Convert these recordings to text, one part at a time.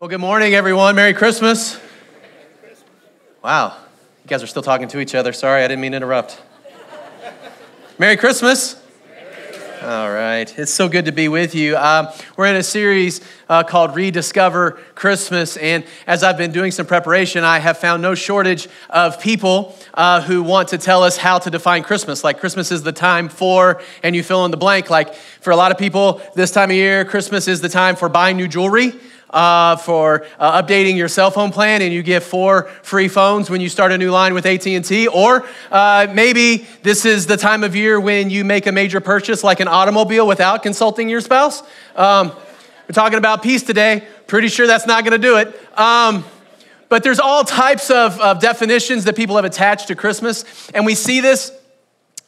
Well, good morning, everyone. Merry Christmas. Wow, you guys are still talking to each other. Sorry, I didn't mean to interrupt. Merry Christmas. All right. It's so good to be with you. Um, we're in a series uh, called Rediscover Christmas. And as I've been doing some preparation, I have found no shortage of people uh, who want to tell us how to define Christmas. Like, Christmas is the time for, and you fill in the blank. Like, for a lot of people, this time of year, Christmas is the time for buying new jewelry uh, for uh, updating your cell phone plan and you get four free phones when you start a new line with AT&T or uh, maybe this is the time of year when you make a major purchase like an automobile without consulting your spouse. Um, we're talking about peace today. Pretty sure that's not going to do it. Um, but there's all types of, of definitions that people have attached to christmas. And we see this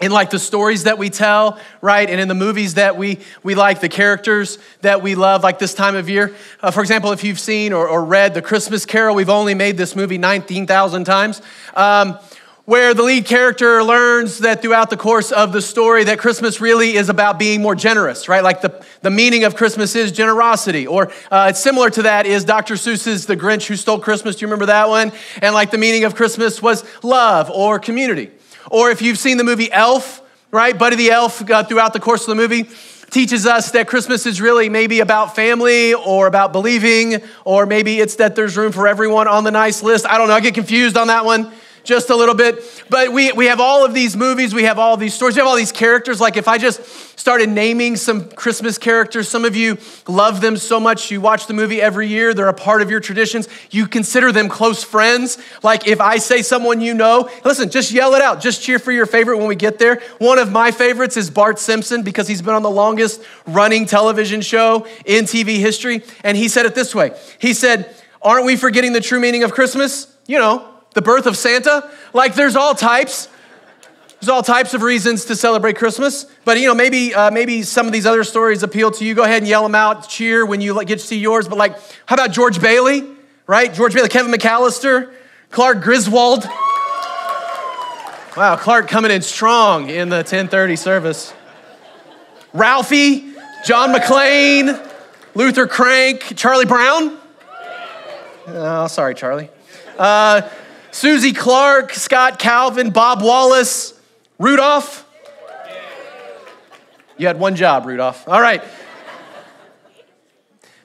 in like the stories that we tell right? And in the movies that we we like the characters that we love like this time of year. Uh, for example if you've seen or, or, read the christmas carol we've only made this movie 19000 times um, where the lead character learns that throughout the course of the story that christmas really is about being more generous right? Like the, the meaning of christmas is generosity. Or uh, it's similar to that is dr seuss's the grinch who stole christmas. Do you remember that one? And like the meaning of christmas was love or community or if you've seen the movie Elf, right? Buddy the Elf, uh, throughout the course of the movie, teaches us that Christmas is really maybe about family or about believing, or maybe it's that there's room for everyone on the nice list. I don't know, I get confused on that one just a little bit. But we, we have all of these movies, we have all these stories, we have all these characters. Like if I just started naming some Christmas characters, some of you love them so much, you watch the movie every year, they're a part of your traditions, you consider them close friends. Like if I say someone you know, listen, just yell it out, just cheer for your favorite when we get there. One of my favorites is Bart Simpson because he's been on the longest running television show in TV history. And he said it this way He said, Aren't we forgetting the true meaning of Christmas? You know, the birth of Santa. Like there's all types. There's all types of reasons to celebrate Christmas, but you know maybe uh, maybe some of these other stories appeal to you. Go ahead and yell them out, cheer when you get to see yours. But like, how about George Bailey? Right, George Bailey, Kevin McAllister, Clark Griswold. Wow, Clark coming in strong in the 1030 service. Ralphie, John McClane, Luther Krank, Charlie Brown. Oh, sorry, Charlie. Uh, Susie Clark, Scott Calvin, Bob Wallace, Rudolph. You had one job, Rudolph. All right.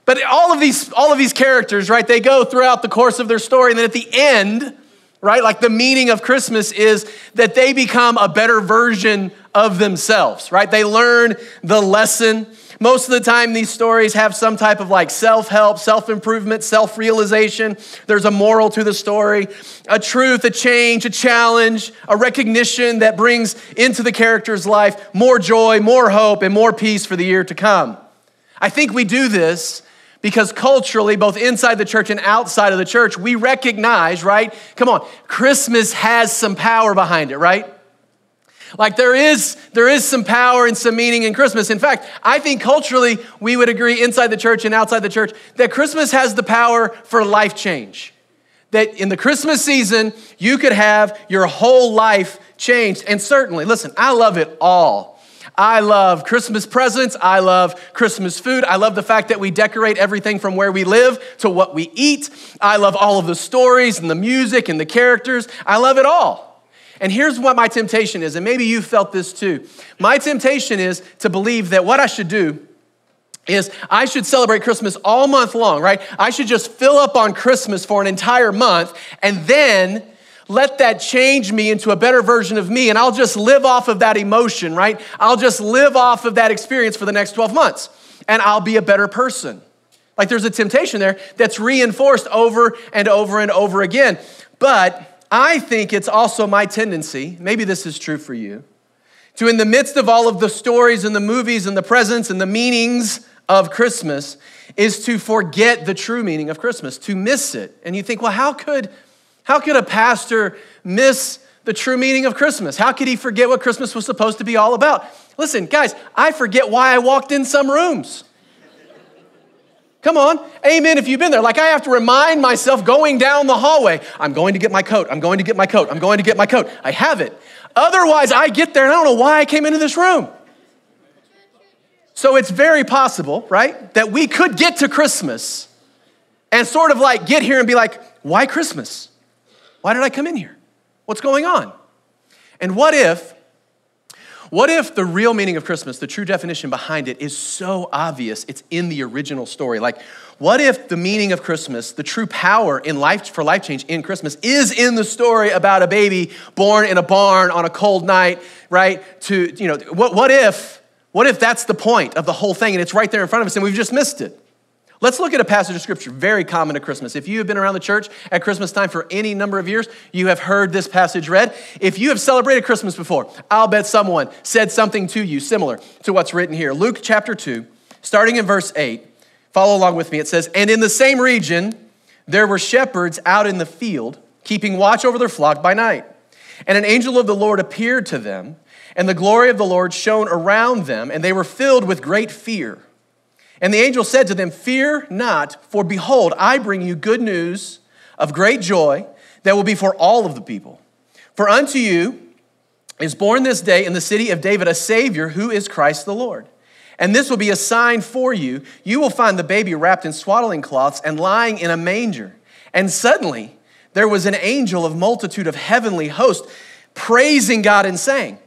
But all of these, all of these characters, right, they go throughout the course of their story, and then at the end, right, like the meaning of Christmas is that they become a better version of themselves, right? They learn the lesson most of the time, these stories have some type of like self help, self improvement, self realization. There's a moral to the story, a truth, a change, a challenge, a recognition that brings into the character's life more joy, more hope, and more peace for the year to come. I think we do this because culturally, both inside the church and outside of the church, we recognize, right? Come on, Christmas has some power behind it, right? Like there is, there is some power and some meaning in Christmas. In fact, I think culturally we would agree inside the church and outside the church that Christmas has the power for life change. That in the Christmas season, you could have your whole life changed. And certainly, listen, I love it all. I love Christmas presents. I love Christmas food. I love the fact that we decorate everything from where we live to what we eat. I love all of the stories and the music and the characters. I love it all. And here's what my temptation is, and maybe you felt this too. My temptation is to believe that what I should do is I should celebrate Christmas all month long, right? I should just fill up on Christmas for an entire month and then let that change me into a better version of me and I'll just live off of that emotion, right? I'll just live off of that experience for the next 12 months and I'll be a better person. Like there's a temptation there that's reinforced over and over and over again. But I think it's also my tendency, maybe this is true for you, to, in the midst of all of the stories and the movies and the presents and the meanings of Christmas, is to forget the true meaning of Christmas, to miss it. And you think, well, how could, how could a pastor miss the true meaning of Christmas? How could he forget what Christmas was supposed to be all about? Listen, guys, I forget why I walked in some rooms. Come on. Amen if you've been there. Like I have to remind myself going down the hallway, I'm going to get my coat. I'm going to get my coat. I'm going to get my coat. I have it. Otherwise, I get there and I don't know why I came into this room. So it's very possible, right, that we could get to Christmas and sort of like get here and be like, why Christmas? Why did I come in here? What's going on? And what if, what if the real meaning of Christmas, the true definition behind it, is so obvious it's in the original story? Like, what if the meaning of Christmas, the true power in life for life change in Christmas, is in the story about a baby born in a barn on a cold night, right? To, you know, what, what if, what if that's the point of the whole thing and it's right there in front of us and we've just missed it? Let's look at a passage of scripture very common at Christmas. If you have been around the church at Christmas time for any number of years, you have heard this passage read. If you have celebrated Christmas before, I'll bet someone said something to you similar to what's written here. Luke chapter 2, starting in verse 8. Follow along with me. It says, And in the same region, there were shepherds out in the field, keeping watch over their flock by night. And an angel of the Lord appeared to them, and the glory of the Lord shone around them, and they were filled with great fear. And the angel said to them, Fear not, for behold, I bring you good news of great joy that will be for all of the people. For unto you is born this day in the city of David a Savior who is Christ the Lord. And this will be a sign for you. You will find the baby wrapped in swaddling cloths and lying in a manger. And suddenly there was an angel of multitude of heavenly hosts praising God and saying,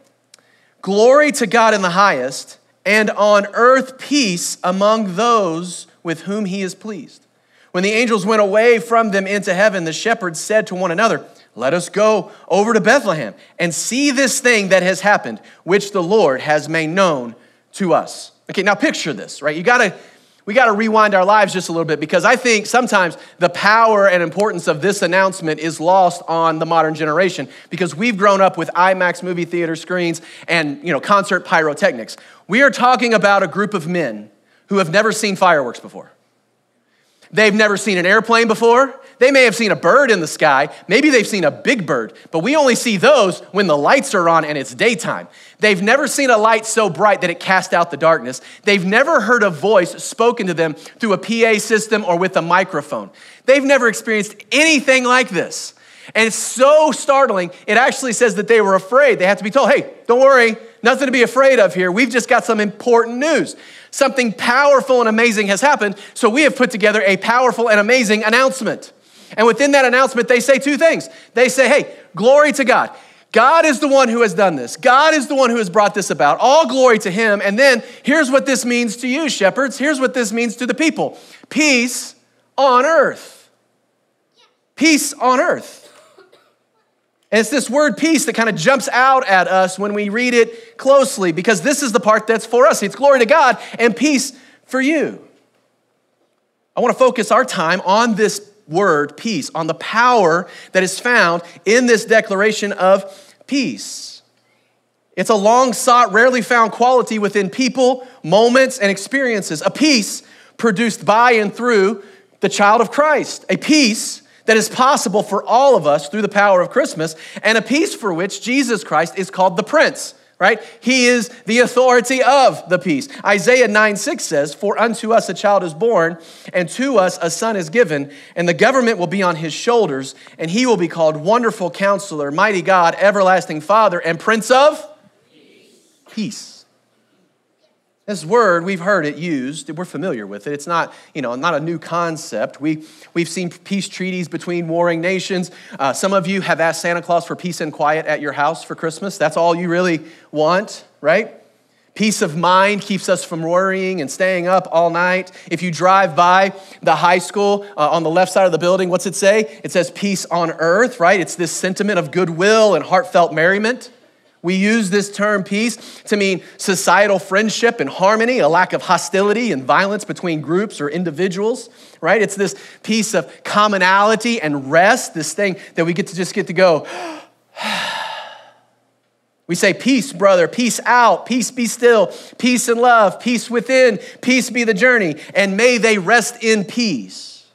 Glory to God in the highest and on earth peace among those with whom he is pleased. When the angels went away from them into heaven, the shepherds said to one another, Let us go over to Bethlehem and see this thing that has happened, which the Lord has made known to us. Okay, now picture this, right? You gotta we got to rewind our lives just a little bit because I think sometimes the power and importance of this announcement is lost on the modern generation because we've grown up with IMAX movie theater screens and you know concert pyrotechnics. We are talking about a group of men who have never seen fireworks before. They've never seen an airplane before. They may have seen a bird in the sky. Maybe they've seen a big bird, but we only see those when the lights are on and it's daytime. They've never seen a light so bright that it cast out the darkness. They've never heard a voice spoken to them through a PA system or with a microphone. They've never experienced anything like this. And it's so startling, it actually says that they were afraid. They had to be told, hey, don't worry, nothing to be afraid of here. We've just got some important news. Something powerful and amazing has happened, so we have put together a powerful and amazing announcement. And within that announcement, they say two things. They say, hey, glory to God. God is the one who has done this. God is the one who has brought this about. All glory to Him. And then here's what this means to you, shepherds. Here's what this means to the people peace on earth. Peace on earth. And it's this word peace that kind of jumps out at us when we read it closely because this is the part that's for us. It's glory to God and peace for you. I want to focus our time on this word, peace, on the power that is found in this declaration of peace. It's a long sought, rarely found quality within people, moments, and experiences. A peace produced by and through the child of Christ. A peace that is possible for all of us through the power of Christmas, and a peace for which Jesus Christ is called the Prince right? He is the authority of the peace. Isaiah 9 6 says, For unto us a child is born, and to us a son is given, and the government will be on his shoulders, and he will be called Wonderful Counselor, Mighty God, Everlasting Father, and Prince of Peace. peace. This word, we've heard it used. We're familiar with it. It's not, you know, not a new concept. We, we've seen peace treaties between warring nations. Uh, some of you have asked Santa Claus for peace and quiet at your house for Christmas. That's all you really want, right? Peace of mind keeps us from worrying and staying up all night. If you drive by the high school uh, on the left side of the building, what's it say? It says peace on earth, right? It's this sentiment of goodwill and heartfelt merriment. We use this term peace to mean societal friendship and harmony, a lack of hostility and violence between groups or individuals, right? It's this peace of commonality and rest, this thing that we get to just get to go. We say, Peace, brother, peace out, peace be still, peace and love, peace within, peace be the journey, and may they rest in peace.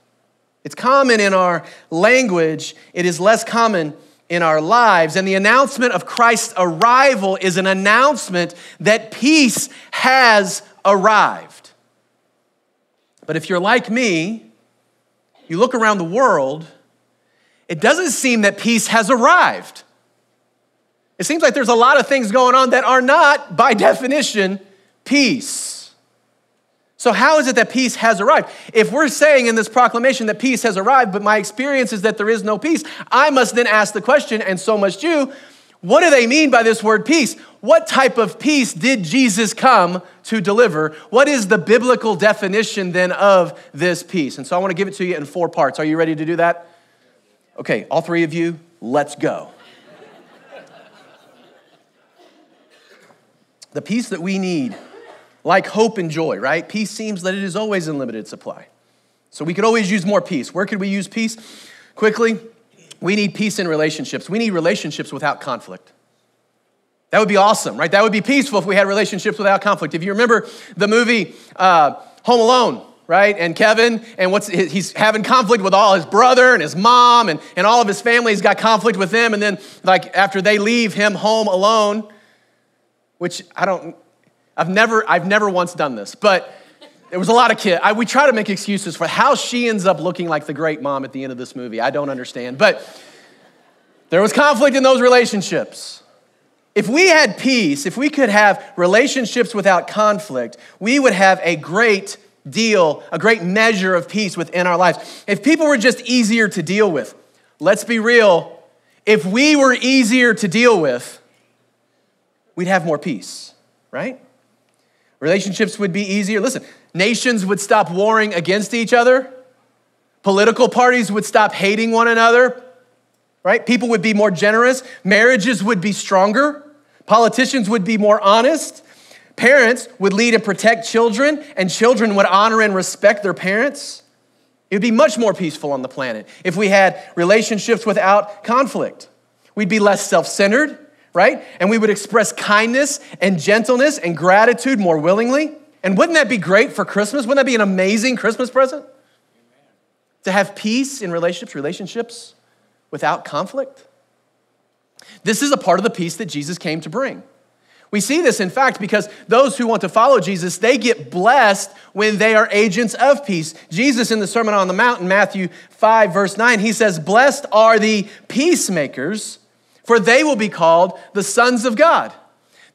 It's common in our language, it is less common in our lives. And the announcement of Christ's arrival is an announcement that peace has arrived. But if you're like me, you look around the world, it doesn't seem that peace has arrived. It seems like there's a lot of things going on that are not, by definition, peace. So, how is it that peace has arrived? If we're saying in this proclamation that peace has arrived, but my experience is that there is no peace, I must then ask the question, and so must you what do they mean by this word peace? What type of peace did Jesus come to deliver? What is the biblical definition then of this peace? And so I want to give it to you in four parts. Are you ready to do that? Okay, all three of you, let's go. the peace that we need like hope and joy, right? Peace seems that it is always in limited supply. So we could always use more peace. Where could we use peace? Quickly, we need peace in relationships. We need relationships without conflict. That would be awesome, right? That would be peaceful if we had relationships without conflict. If you remember the movie uh, Home Alone, right? And Kevin, and what's he's having conflict with all his brother and his mom and, and all of his family. He's got conflict with them. And then, like, after they leave him home alone, which I don't, I've never, I've never once done this, but there was a lot of kids. I, we try to make excuses for how she ends up looking like the great mom at the end of this movie. I don't understand. But there was conflict in those relationships. If we had peace, if we could have relationships without conflict, we would have a great deal, a great measure of peace within our lives. If people were just easier to deal with, let's be real, if we were easier to deal with, we'd have more peace, right? Relationships would be easier. Listen, nations would stop warring against each other. Political parties would stop hating one another, right? People would be more generous. Marriages would be stronger. Politicians would be more honest. Parents would lead and protect children, and children would honor and respect their parents. It would be much more peaceful on the planet if we had relationships without conflict. We'd be less self centered right? And we would express kindness and gentleness and gratitude more willingly. And wouldn't that be great for Christmas? Wouldn't that be an amazing Christmas present? To have peace in relationships, relationships without conflict. This is a part of the peace that Jesus came to bring. We see this, in fact, because those who want to follow Jesus, they get blessed when they are agents of peace. Jesus, in the Sermon on the Mount, in Matthew 5, verse 9, he says, Blessed are the peacemakers, for they will be called the sons of God.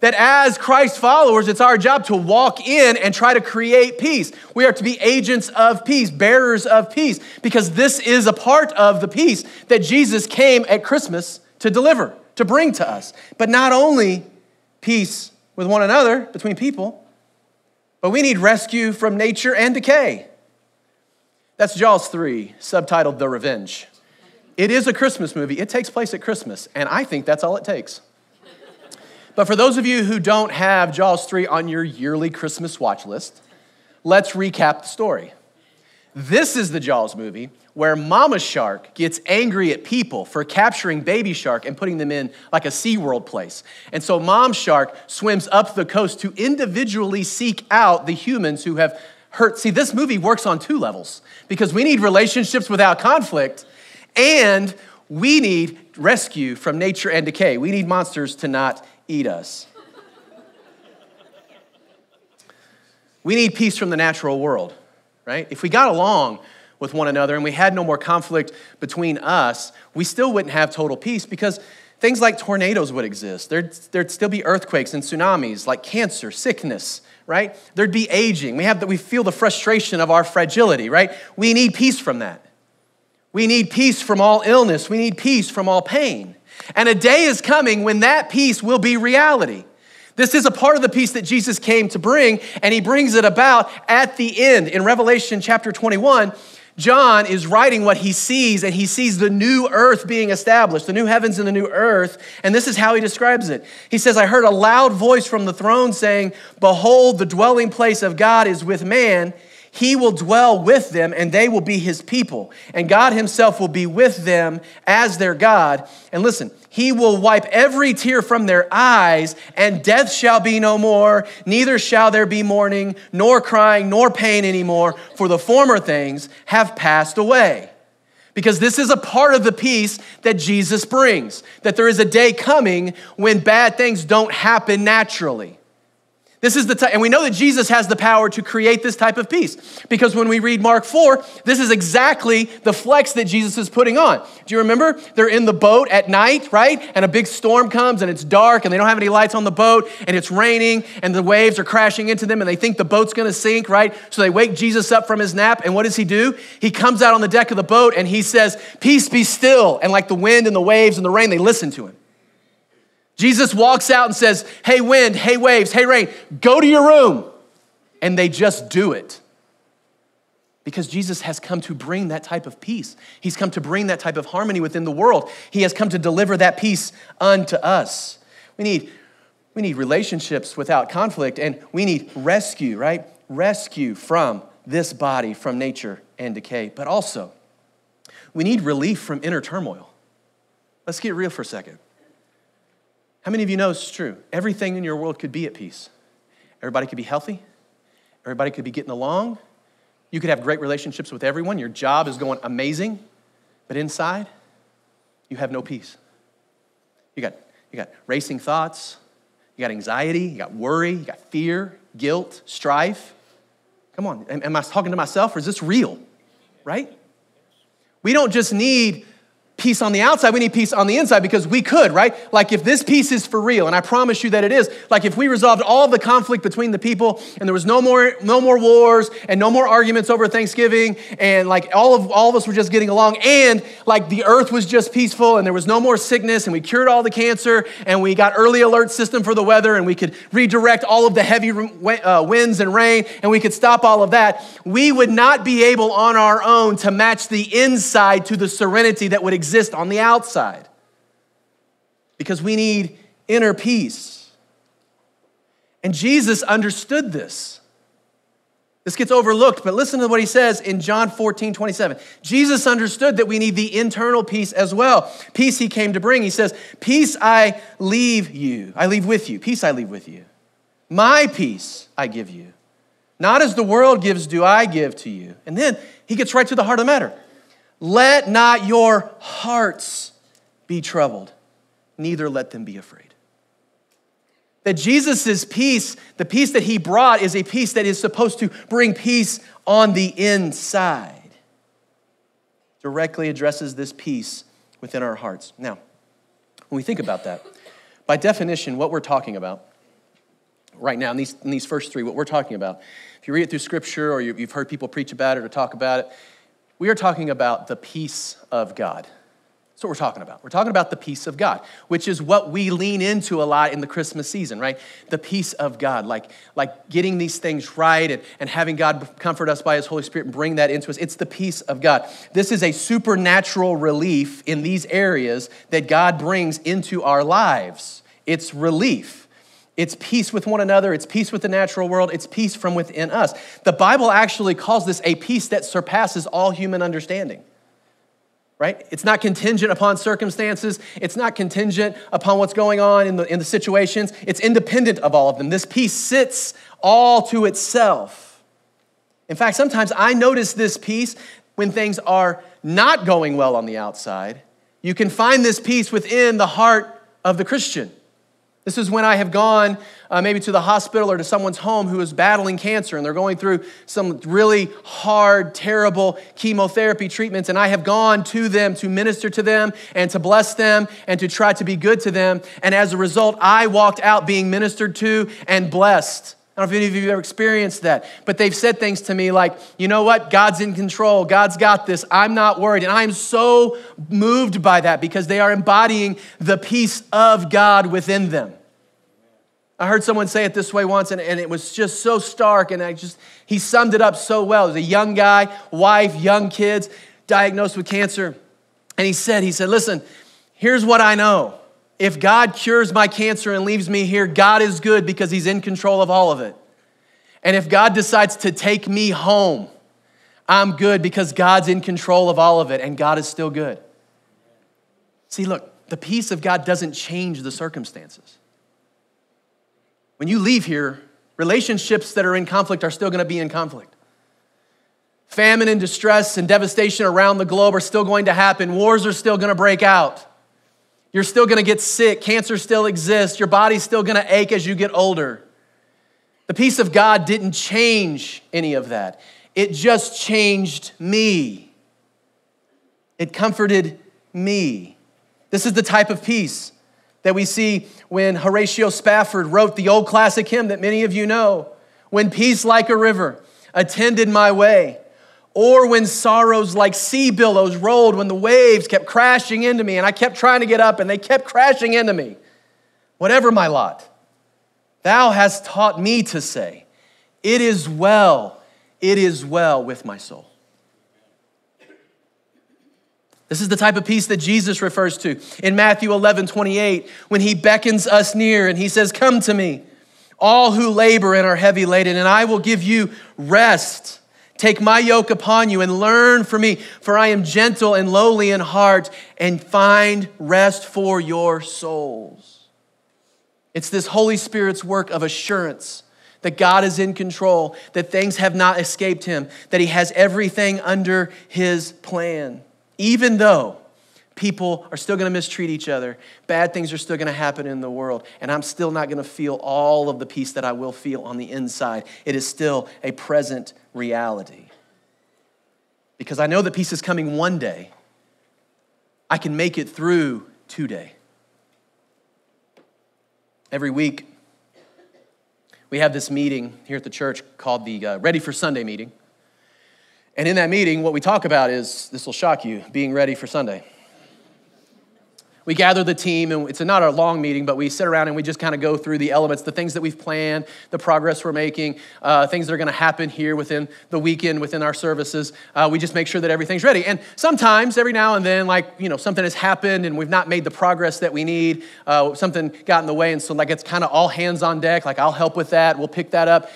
That as Christ followers, it's our job to walk in and try to create peace. We are to be agents of peace, bearers of peace, because this is a part of the peace that Jesus came at Christmas to deliver, to bring to us. But not only peace with one another, between people, but we need rescue from nature and decay. That's Jaws 3, subtitled The Revenge. It is a Christmas movie. It takes place at Christmas, and I think that's all it takes. But for those of you who don't have Jaws 3 on your yearly Christmas watch list, let's recap the story. This is the Jaws movie where Mama Shark gets angry at people for capturing baby shark and putting them in like a SeaWorld place. And so Mom Shark swims up the coast to individually seek out the humans who have hurt. See, this movie works on two levels because we need relationships without conflict and we need rescue from nature and decay. We need monsters to not eat us. we need peace from the natural world, right? If we got along with one another and we had no more conflict between us, we still wouldn't have total peace because things like tornadoes would exist. There'd, there'd still be earthquakes and tsunamis, like cancer, sickness, right? There'd be aging. We, have the, we feel the frustration of our fragility, right? We need peace from that. We need peace from all illness. We need peace from all pain. And a day is coming when that peace will be reality. This is a part of the peace that Jesus came to bring, and he brings it about at the end. In Revelation chapter 21, John is writing what he sees, and he sees the new earth being established, the new heavens and the new earth. And this is how he describes it. He says, I heard a loud voice from the throne saying, Behold, the dwelling place of God is with man he will dwell with them and they will be his people. And God himself will be with them as their God. And listen, he will wipe every tear from their eyes, and death shall be no more, neither shall there be mourning, nor crying, nor pain anymore, for the former things have passed away. Because this is a part of the peace that Jesus brings, that there is a day coming when bad things don't happen naturally This is the type, and we know that Jesus has the power to create this type of peace because when we read Mark 4, this is exactly the flex that Jesus is putting on. Do you remember? They're in the boat at night, right? And a big storm comes and it's dark and they don't have any lights on the boat and it's raining and the waves are crashing into them and they think the boat's gonna sink, right? So they wake Jesus up from his nap and what does he do? He comes out on the deck of the boat and he says, Peace be still. And like the wind and the waves and the rain, they listen to him. Jesus walks out and says, Hey, wind, hey, waves, hey, rain, go to your room. And they just do it. Because Jesus has come to bring that type of peace. He's come to bring that type of harmony within the world. He has come to deliver that peace unto us. We need, we need relationships without conflict, and we need rescue, right? Rescue from this body, from nature and decay. But also, we need relief from inner turmoil. Let's get real for a second. How many of you know it's true? Everything in your world could be at peace. Everybody could be healthy. Everybody could be getting along. You could have great relationships with everyone. Your job is going amazing. But inside, you have no peace. You got, you got racing thoughts. You got anxiety. You got worry. You got fear, guilt, strife. Come on, am, am I talking to myself or is this real? Right? We don't just need peace on the outside, we need peace on the inside because we could, right? Like if this peace is for real, and I promise you that it is, like if we resolved all the conflict between the people and there was no more no more wars and no more arguments over Thanksgiving and like all of all of us were just getting along and like the earth was just peaceful and there was no more sickness and we cured all the cancer and we got early alert system for the weather and we could redirect all of the heavy uh, winds and rain and we could stop all of that, we would not be able on our own to match the inside to the serenity that would exist exist on the outside because we need inner peace. And Jesus understood this. This gets overlooked, but listen to what he says in John 14, 27. Jesus understood that we need the internal peace as well. Peace he came to bring. He says, Peace I leave you. I leave with you. Peace I leave with you. My peace I give you. Not as the world gives, do I give to you. And then he gets right to the heart of the matter. Let not your hearts be troubled, neither let them be afraid. That Jesus' peace, the peace that he brought, is a peace that is supposed to bring peace on the inside. Directly addresses this peace within our hearts. Now, when we think about that, by definition, what we're talking about right now in these, in these first three, what we're talking about, if you read it through scripture or you've heard people preach about it or talk about it, we are talking about the peace of God. That's what we're talking about. We're talking about the peace of God, which is what we lean into a lot in the Christmas season, right? The peace of God, like, like getting these things right and, and having God comfort us by His Holy Spirit and bring that into us. It's the peace of God. This is a supernatural relief in these areas that God brings into our lives. It's relief. It's peace with one another, it's peace with the natural world, it's peace from within us. The Bible actually calls this a peace that surpasses all human understanding. Right? It's not contingent upon circumstances. It's not contingent upon what's going on in the, in the situations. It's independent of all of them. This peace sits all to itself. In fact, sometimes I notice this peace when things are not going well on the outside. You can find this peace within the heart of the Christian. This is when I have gone uh, maybe to the hospital or to someone's home who is battling cancer and they're going through some really hard, terrible chemotherapy treatments. And I have gone to them to minister to them and to bless them and to try to be good to them. And as a result, I walked out being ministered to and blessed. I don't know if any of you have ever experienced that, but they've said things to me like, you know what? God's in control. God's got this. I'm not worried. And I'm so moved by that because they are embodying the peace of God within them. I heard someone say it this way once, and, and it was just so stark, and I just, he summed it up so well. He was a young guy, wife, young kids, diagnosed with cancer. And he said, he said, listen, here's what I know. If God cures my cancer and leaves me here, God is good because he's in control of all of it. And if God decides to take me home, I'm good because God's in control of all of it and God is still good. See, look, the peace of God doesn't change the circumstances. When you leave here, relationships that are in conflict are still going to be in conflict. Famine and distress and devastation around the globe are still going to happen. Wars are still going to break out. You're still going to get sick. Cancer still exists. Your body's still going to ache as you get older. The peace of God didn't change any of that, it just changed me. It comforted me. This is the type of peace that we see when Horatio Spafford wrote the old classic hymn that many of you know when peace like a river attended my way, or when sorrows like sea billows rolled, when the waves kept crashing into me and I kept trying to get up and they kept crashing into me. Whatever my lot, thou hast taught me to say, It is well, it is well with my soul. This is the type of peace that Jesus refers to in Matthew 11 28, when he beckons us near and he says, Come to me, all who labor and are heavy laden, and I will give you rest. Take my yoke upon you and learn from me, for I am gentle and lowly in heart, and find rest for your souls. It's this Holy Spirit's work of assurance that God is in control, that things have not escaped him, that he has everything under his plan even though people are still going to mistreat each other, bad things are still going to happen in the world, and I'm still not going to feel all of the peace that I will feel on the inside. It is still a present reality. Because I know that peace is coming one day, I can make it through today. Every week, we have this meeting here at the church called the uh, Ready for Sunday meeting. And in that meeting, what we talk about is this will shock you being ready for Sunday. We gather the team, and it's not a long meeting, but we sit around and we just kind of go through the elements, the things that we've planned, the progress we're making, uh, things that are going to happen here within the weekend, within our services. Uh, we just make sure that everything's ready. And sometimes, every now and then, like, you know, something has happened and we've not made the progress that we need. Uh, something got in the way, and so, like, it's kind of all hands on deck. Like, I'll help with that. We'll pick that up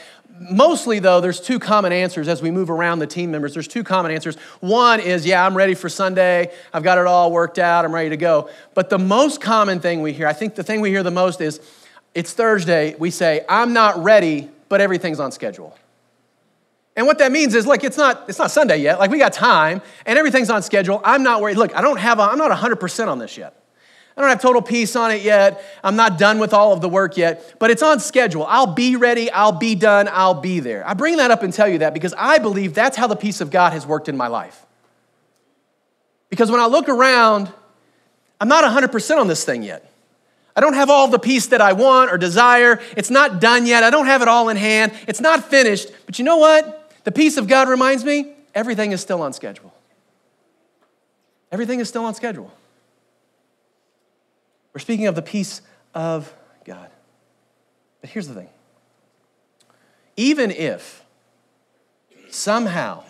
mostly though there's two common answers as we move around the team members. There's two common answers. One is yeah i'm ready for sunday. I've got it all worked out. I'm ready to go. But the most common thing we hear i think the thing we hear the most is it's thursday. We say i'm not ready but everything's on schedule. And what that means is like, it's not it's not sunday yet. Like we got time and everything's on schedule. I'm not worried. Look i don't have i'm not 100% on this yet I don't have total peace on it yet. I'm not done with all of the work yet, but it's on schedule. I'll be ready. I'll be done. I'll be there. I bring that up and tell you that because I believe that's how the peace of God has worked in my life. Because when I look around, I'm not 100% on this thing yet. I don't have all the peace that I want or desire. It's not done yet. I don't have it all in hand. It's not finished. But you know what? The peace of God reminds me everything is still on schedule. Everything is still on schedule. We're speaking of the peace of God. But here's the thing even if somehow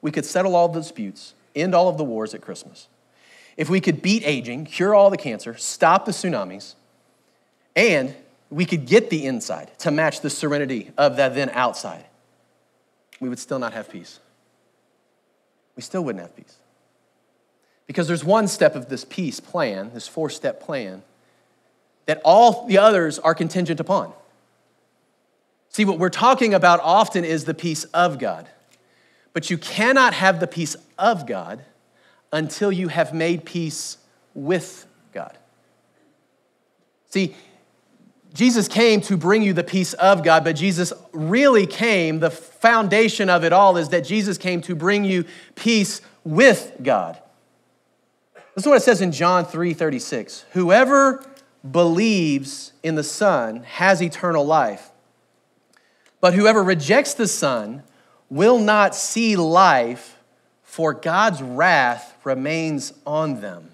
we could settle all the disputes, end all of the wars at Christmas, if we could beat aging, cure all the cancer, stop the tsunamis, and we could get the inside to match the serenity of that then outside, we would still not have peace. We still wouldn't have peace. Because there's one step of this peace plan, this four step plan, that all the others are contingent upon. See, what we're talking about often is the peace of God. But you cannot have the peace of God until you have made peace with God. See, Jesus came to bring you the peace of God, but Jesus really came, the foundation of it all is that Jesus came to bring you peace with God. This is what it says in John 3 36. Whoever believes in the Son has eternal life, but whoever rejects the Son will not see life, for God's wrath remains on them.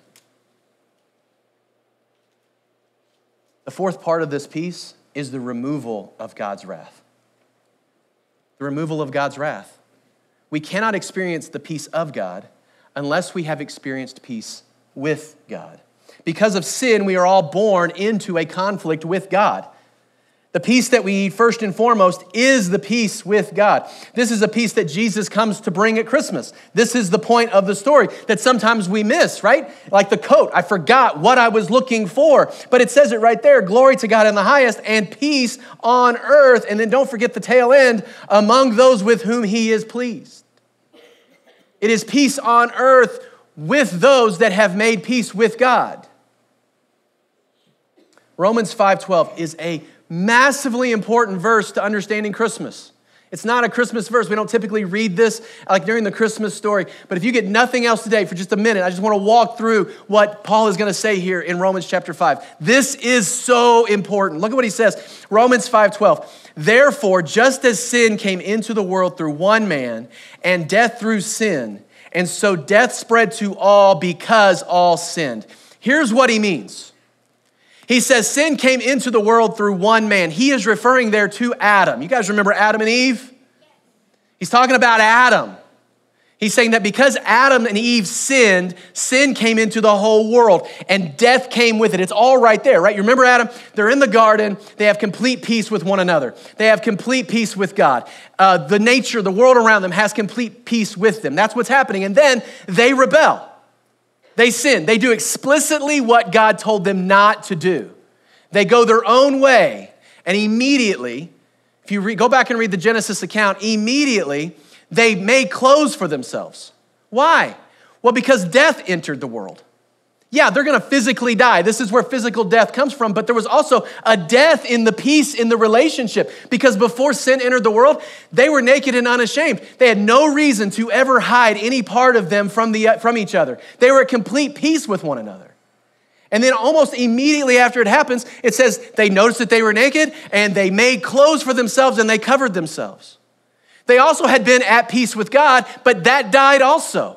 The fourth part of this peace is the removal of God's wrath. The removal of God's wrath. We cannot experience the peace of God unless we have experienced peace with God. Because of sin, we are all born into a conflict with God. The peace that we need first and foremost is the peace with God. This is a peace that Jesus comes to bring at Christmas. This is the point of the story that sometimes we miss, right? Like the coat, I forgot what I was looking for, but it says it right there glory to God in the highest and peace on earth. And then don't forget the tail end among those with whom he is pleased. It is peace on earth with those that have made peace with God. Romans 5:12 is a massively important verse to understanding Christmas. It's not a Christmas verse. We don't typically read this like during the Christmas story. But if you get nothing else today for just a minute, I just want to walk through what Paul is going to say here in Romans chapter 5. This is so important. Look at what he says. Romans 5:12. Therefore, just as sin came into the world through one man and death through sin, and so death spread to all because all sinned. Here's what he means. He says sin came into the world through one man. He is referring there to Adam. You guys remember Adam and Eve? He's talking about Adam. He's saying that because Adam and Eve sinned, sin came into the whole world and death came with it. It's all right there, right? You remember Adam? They're in the garden. They have complete peace with one another. They have complete peace with God. Uh, the nature, the world around them has complete peace with them. That's what's happening. And then they rebel. They sin. They do explicitly what God told them not to do. They go their own way, and immediately, if you re- go back and read the Genesis account, immediately they made clothes for themselves. Why? Well, because death entered the world. Yeah, they're gonna physically die. This is where physical death comes from, but there was also a death in the peace in the relationship because before sin entered the world, they were naked and unashamed. They had no reason to ever hide any part of them from, the, from each other. They were at complete peace with one another. And then almost immediately after it happens, it says they noticed that they were naked and they made clothes for themselves and they covered themselves. They also had been at peace with God, but that died also.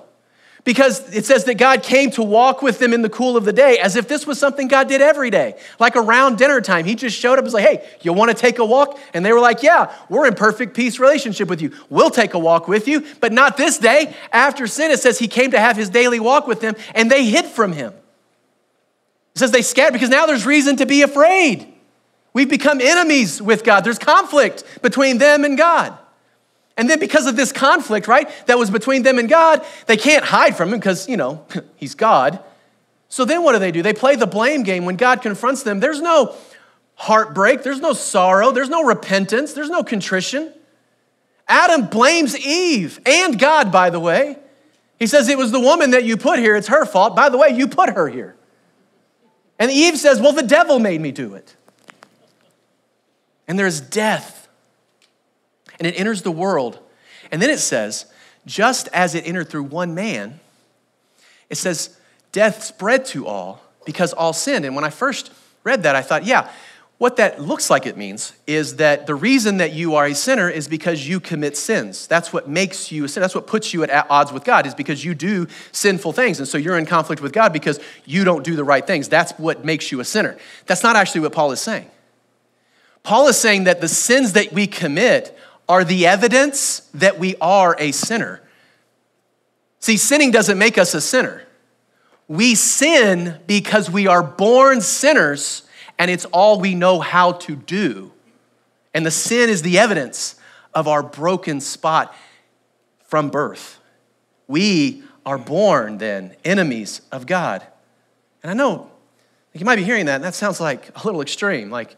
Because it says that God came to walk with them in the cool of the day as if this was something God did every day. Like around dinner time, He just showed up and was like, hey, you want to take a walk? And they were like, yeah, we're in perfect peace relationship with you. We'll take a walk with you, but not this day. After sin, it says He came to have His daily walk with them and they hid from Him. It says they scattered because now there's reason to be afraid. We've become enemies with God, there's conflict between them and God. And then because of this conflict, right, that was between them and God, they can't hide from him because, you know, he's God. So then what do they do? They play the blame game when God confronts them. There's no heartbreak, there's no sorrow, there's no repentance, there's no contrition. Adam blames Eve and God, by the way. He says, It was the woman that you put here, it's her fault. By the way, you put her here. And Eve says, Well, the devil made me do it. And there's death and it enters the world. And then it says, just as it entered through one man, it says, death spread to all because all sinned. And when I first read that, I thought, yeah, what that looks like it means is that the reason that you are a sinner is because you commit sins. That's what makes you a sinner. That's what puts you at odds with God, is because you do sinful things. And so you're in conflict with God because you don't do the right things. That's what makes you a sinner. That's not actually what Paul is saying. Paul is saying that the sins that we commit are the evidence that we are a sinner. See, sinning doesn't make us a sinner. We sin because we are born sinners and it's all we know how to do. And the sin is the evidence of our broken spot from birth. We are born then enemies of God. And I know you might be hearing that, and that sounds like a little extreme. Like,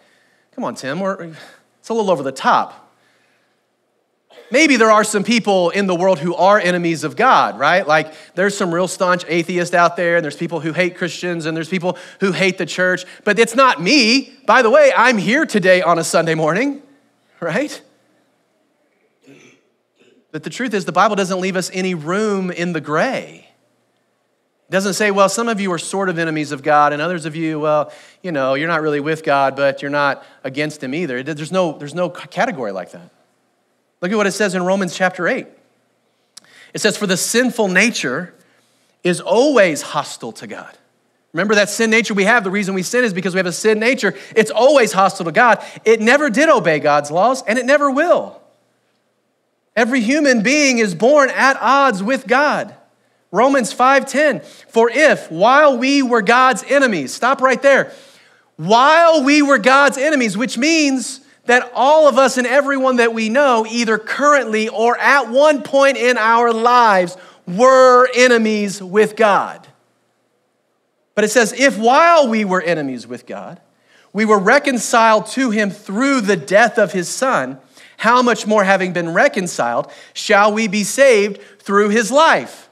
come on, Tim, we're, it's a little over the top maybe there are some people in the world who are enemies of God, right? Like there's some real staunch atheists out there, and there's people who hate Christians, and there's people who hate the church, but it's not me. By the way, I'm here today on a Sunday morning, right? But the truth is, the Bible doesn't leave us any room in the gray. It doesn't say, well, some of you are sort of enemies of God, and others of you, well, you know, you're not really with God, but you're not against Him either. There's no, there's no category like that. Look at what it says in Romans chapter 8. It says, For the sinful nature is always hostile to God. Remember that sin nature we have, the reason we sin is because we have a sin nature. It's always hostile to God. It never did obey God's laws, and it never will. Every human being is born at odds with God. Romans 5:10 For if while we were God's enemies stop right there while we were God's enemies which means that all of us and everyone that we know, either currently or at one point in our lives, were enemies with God. But it says, if while we were enemies with God, we were reconciled to him through the death of his son, how much more, having been reconciled, shall we be saved through his life?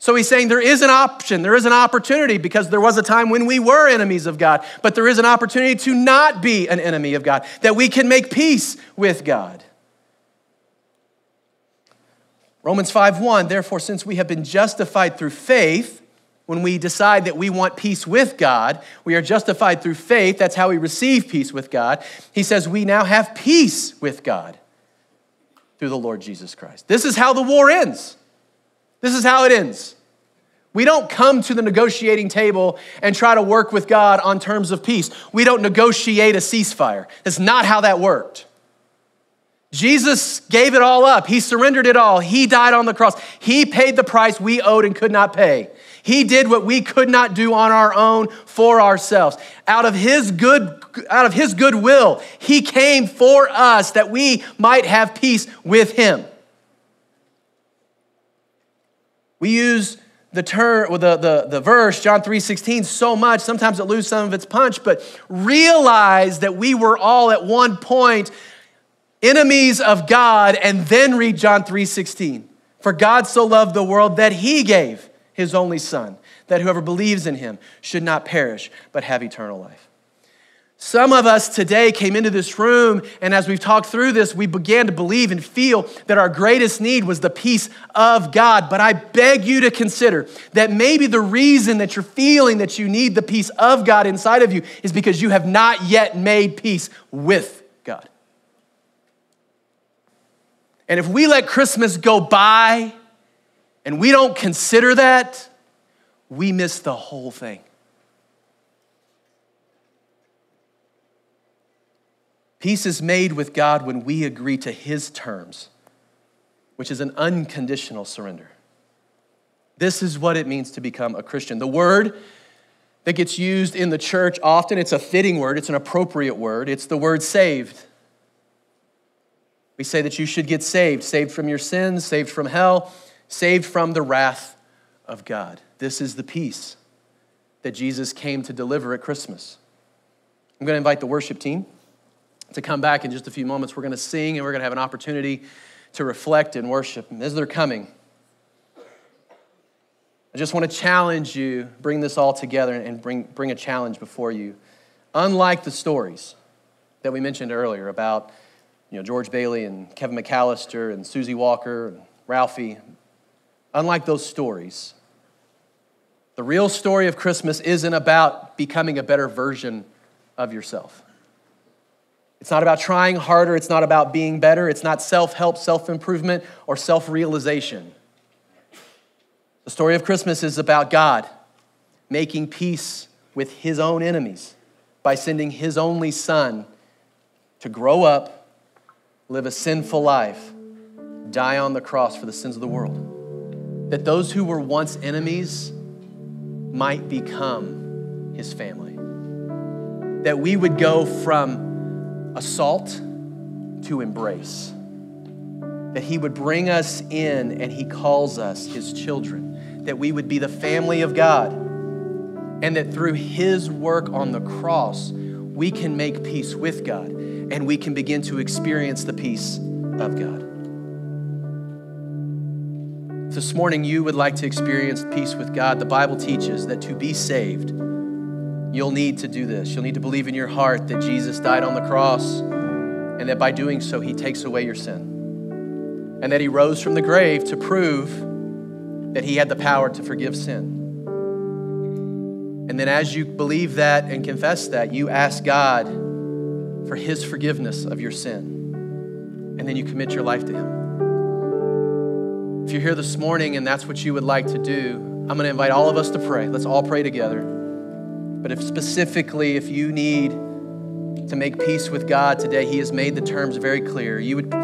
So he's saying there is an option, there is an opportunity because there was a time when we were enemies of God, but there is an opportunity to not be an enemy of God, that we can make peace with God. Romans 5:1 Therefore since we have been justified through faith, when we decide that we want peace with God, we are justified through faith, that's how we receive peace with God. He says we now have peace with God through the Lord Jesus Christ. This is how the war ends. This is how it ends. We don't come to the negotiating table and try to work with God on terms of peace. We don't negotiate a ceasefire. That's not how that worked. Jesus gave it all up. He surrendered it all. He died on the cross. He paid the price we owed and could not pay. He did what we could not do on our own for ourselves. Out of his good out of his goodwill, he came for us that we might have peace with him. We use the term, the, the, the verse, John 3 16, so much, sometimes it loses some of its punch, but realize that we were all at one point enemies of God, and then read John 3 16. For God so loved the world that he gave his only Son, that whoever believes in him should not perish, but have eternal life. Some of us today came into this room, and as we've talked through this, we began to believe and feel that our greatest need was the peace of God. But I beg you to consider that maybe the reason that you're feeling that you need the peace of God inside of you is because you have not yet made peace with God. And if we let Christmas go by and we don't consider that, we miss the whole thing. Peace is made with God when we agree to His terms, which is an unconditional surrender. This is what it means to become a Christian. The word that gets used in the church often, it's a fitting word, it's an appropriate word. It's the word saved. We say that you should get saved, saved from your sins, saved from hell, saved from the wrath of God. This is the peace that Jesus came to deliver at Christmas. I'm going to invite the worship team to come back in just a few moments. We're going to sing and we're going to have an opportunity to reflect and worship. And as they're coming, I just want to challenge you, bring this all together and bring, bring a challenge before you. Unlike the stories that we mentioned earlier about you know, George Bailey and Kevin McAllister and Susie Walker and Ralphie, unlike those stories, the real story of Christmas isn't about becoming a better version of yourself. It's not about trying harder. It's not about being better. It's not self help, self improvement, or self realization. The story of Christmas is about God making peace with his own enemies by sending his only son to grow up, live a sinful life, die on the cross for the sins of the world. That those who were once enemies might become his family. That we would go from assault to embrace. That He would bring us in and He calls us His children. That we would be the family of God. And that through His work on the cross, we can make peace with God and we can begin to experience the peace of God. This morning you would like to experience peace with God, the Bible teaches that to be saved, you'll need to do this. You'll need to believe in your heart that Jesus died on the cross and that by doing so, he takes away your sin. And that he rose from the grave to prove that he had the power to forgive sin. And then, as you believe that and confess that, you ask God for his forgiveness of your sin. And then you commit your life to him. If you're here this morning and that's what you would like to do, I'm going to invite all of us to pray. Let's all pray together. But if specifically, if you need to make peace with God today, He has made the terms very clear. You would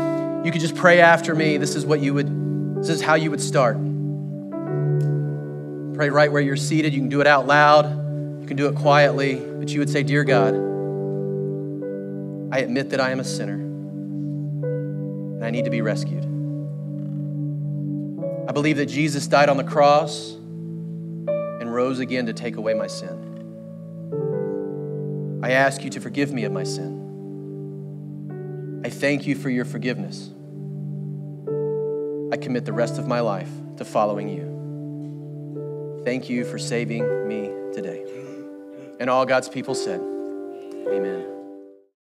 you could just pray after me. This is what you would, this is how you would start. Pray right where you're seated. You can do it out loud, you can do it quietly, but you would say, Dear God, I admit that I am a sinner and I need to be rescued. I believe that Jesus died on the cross and rose again to take away my sin. I ask you to forgive me of my sin. I thank you for your forgiveness. I commit the rest of my life to following you. Thank you for saving me today. And all God's people said, Amen.